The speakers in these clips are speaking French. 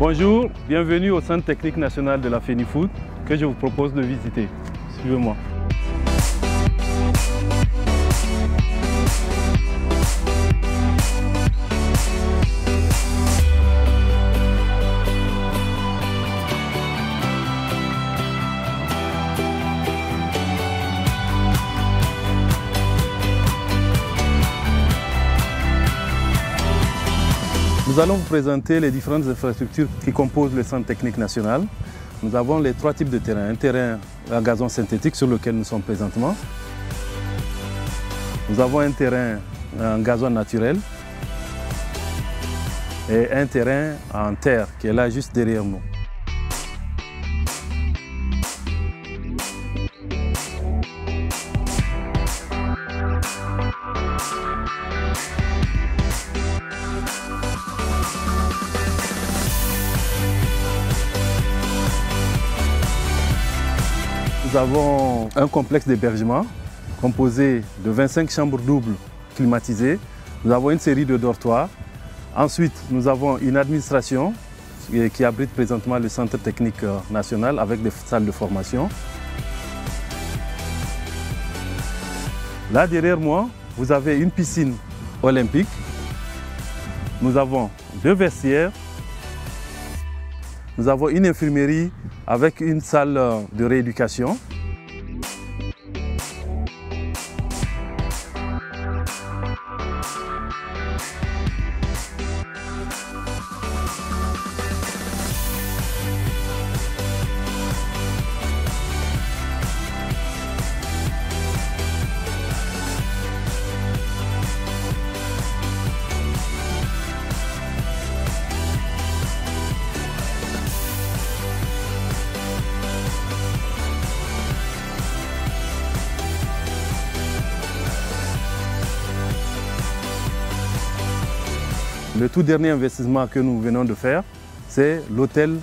Bonjour, bienvenue au Centre technique national de la FENIFOOD que je vous propose de visiter. Suivez-moi. Nous allons vous présenter les différentes infrastructures qui composent le centre technique national. Nous avons les trois types de terrains. Un terrain à gazon synthétique sur lequel nous sommes présentement. Nous avons un terrain en gazon naturel et un terrain en terre qui est là juste derrière nous. Nous avons un complexe d'hébergement composé de 25 chambres doubles climatisées. Nous avons une série de dortoirs. Ensuite, nous avons une administration qui abrite présentement le Centre technique national avec des salles de formation. Là derrière moi, vous avez une piscine olympique. Nous avons deux vestiaires. Nous avons une infirmerie avec une salle de rééducation. Le tout dernier investissement que nous venons de faire, c'est l'hôtel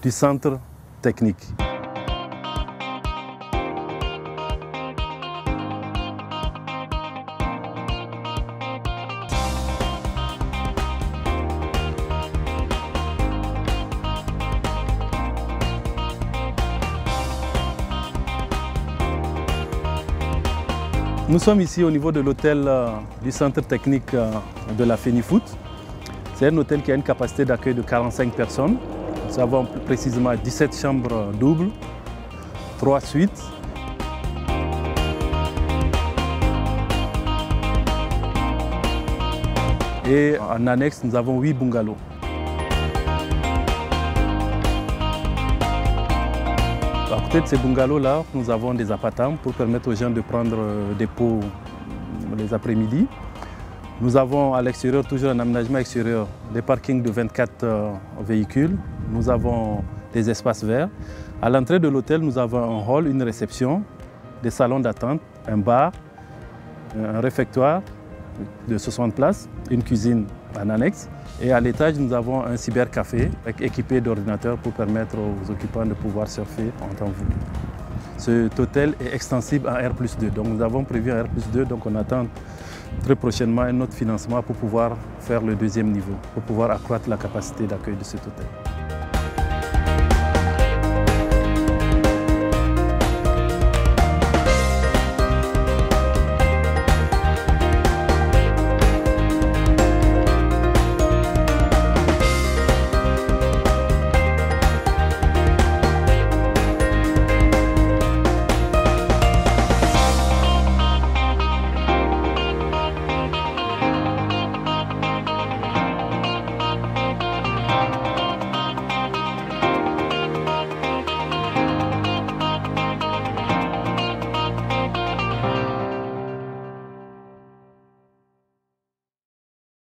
du centre technique. Nous sommes ici au niveau de l'hôtel du centre technique de la FENIFOOT. C'est un hôtel qui a une capacité d'accueil de 45 personnes. Nous avons précisément 17 chambres doubles, 3 suites. Et en annexe, nous avons 8 bungalows. De ces bungalows-là, nous avons des appartements pour permettre aux gens de prendre des pots les après-midi. Nous avons à l'extérieur, toujours un aménagement extérieur, des parkings de 24 véhicules. Nous avons des espaces verts. À l'entrée de l'hôtel, nous avons un hall, une réception, des salons d'attente, un bar, un réfectoire de 60 places, une cuisine en annexe. Et à l'étage, nous avons un cybercafé équipé d'ordinateurs pour permettre aux occupants de pouvoir surfer en temps voulu. Cet hôtel est extensible en R2. Donc nous avons prévu un R2, donc on attend très prochainement un autre financement pour pouvoir faire le deuxième niveau, pour pouvoir accroître la capacité d'accueil de cet hôtel.